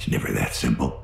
It's never that simple.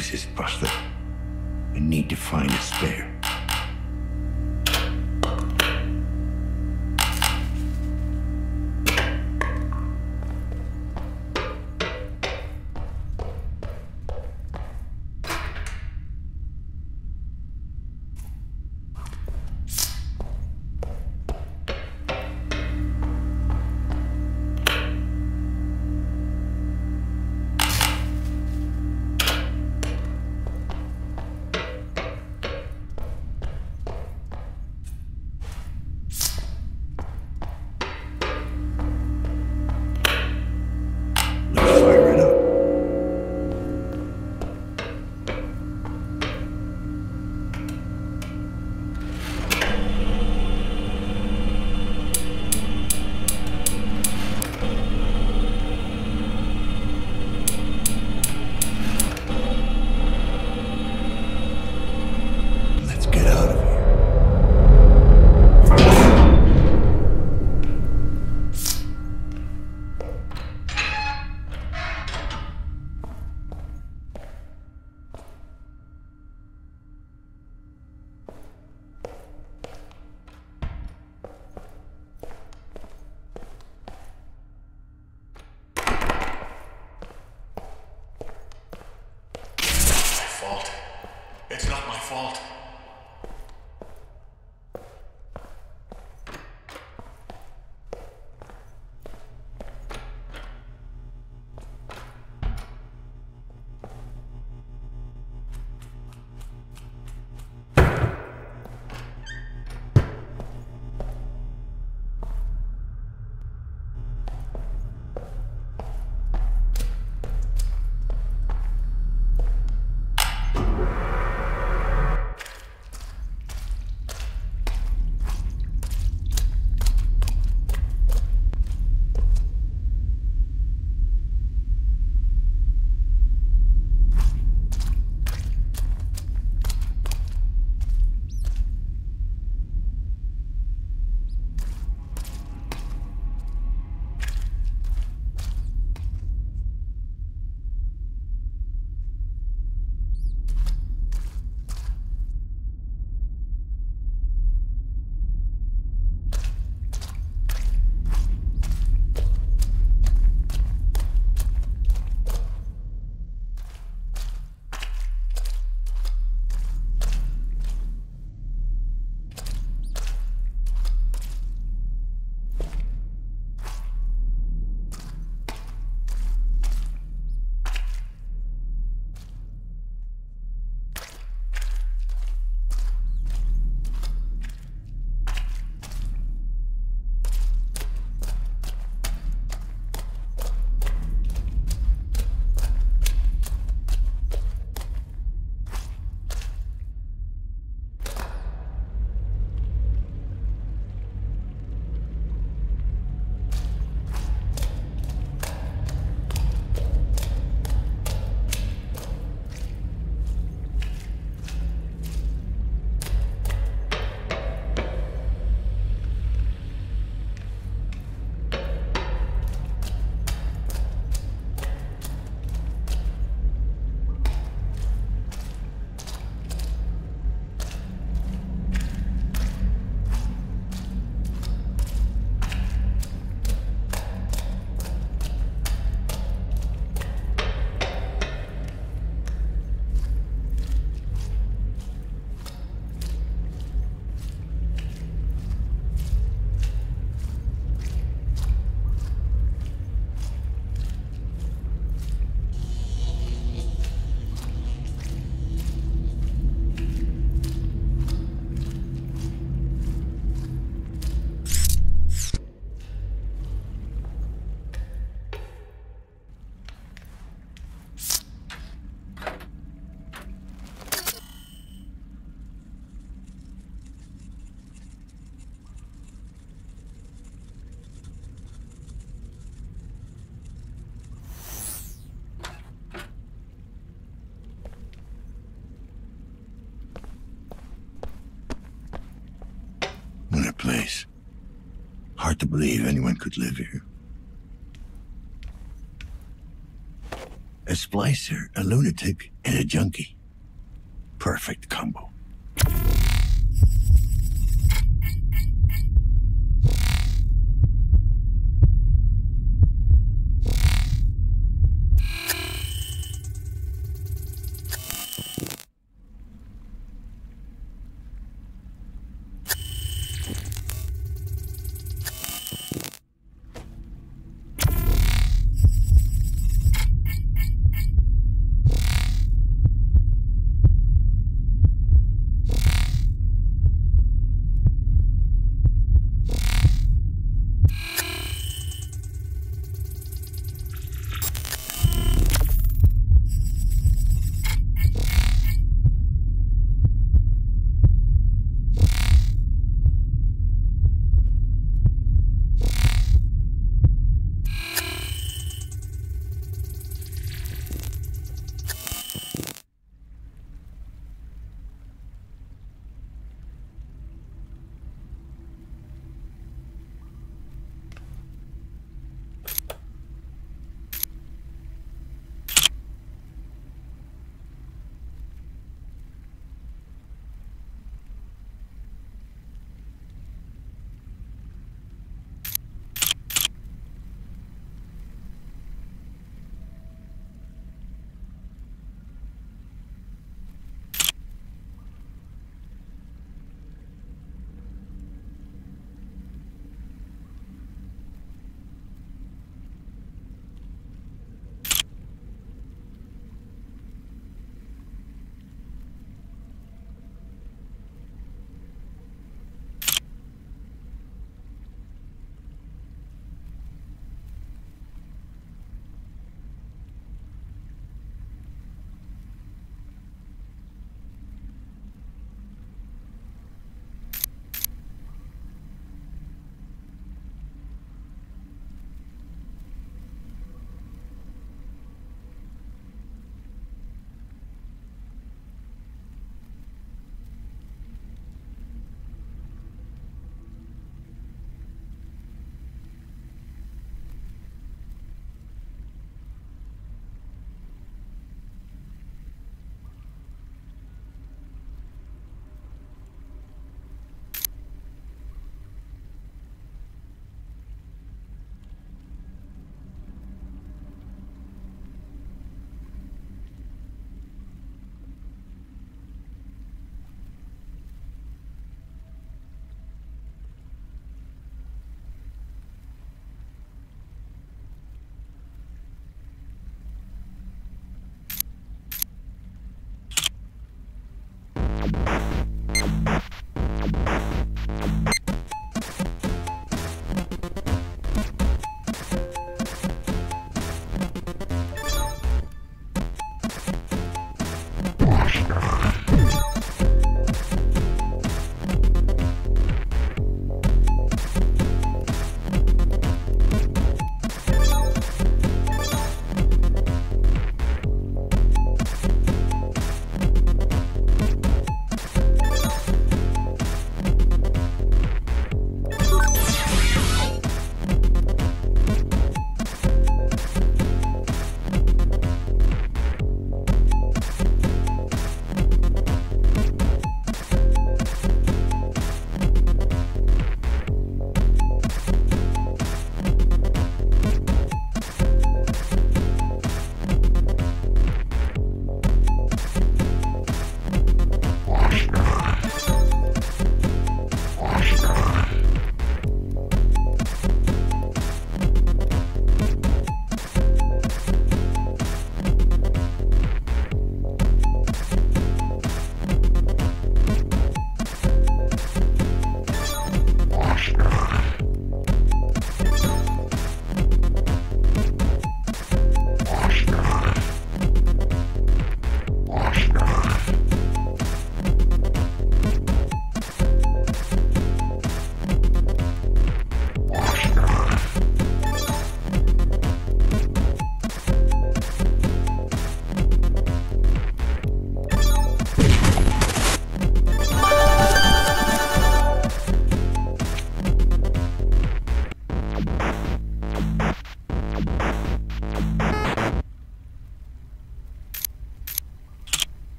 Fuse is busted. I need to find a spare. Hard to believe anyone could live here. A splicer, a lunatic, and a junkie. Perfect combo.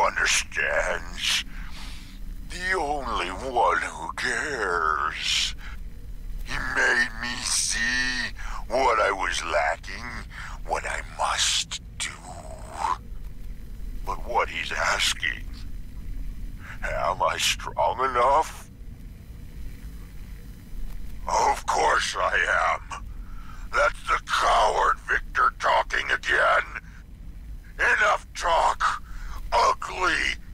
Understands. The only one who cares. He made me see what I was lacking, what I must do. But what he's asking, am I strong enough? Of course I am. That's the coward Victor talking again. Enough talk. Ugly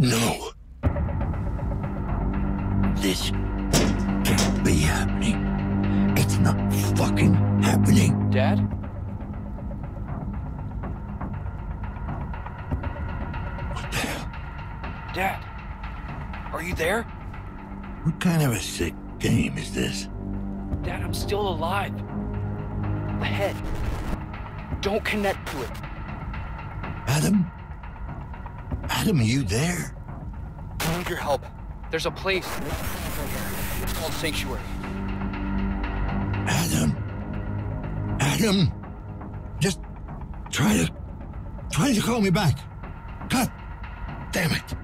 No. This can't be happening. It's not fucking happening. Dad? What the hell? Dad? Are you there? What kind of a sick game is this? Dad, I'm still alive. The head. Don't connect to it. Adam? Adam, are you there? I need your help. There's a place. It's called Sanctuary. Adam? Adam? Just try to. try to call me back. God damn it.